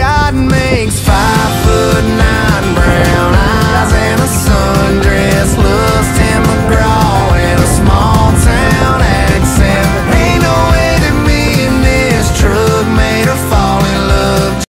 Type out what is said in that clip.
God makes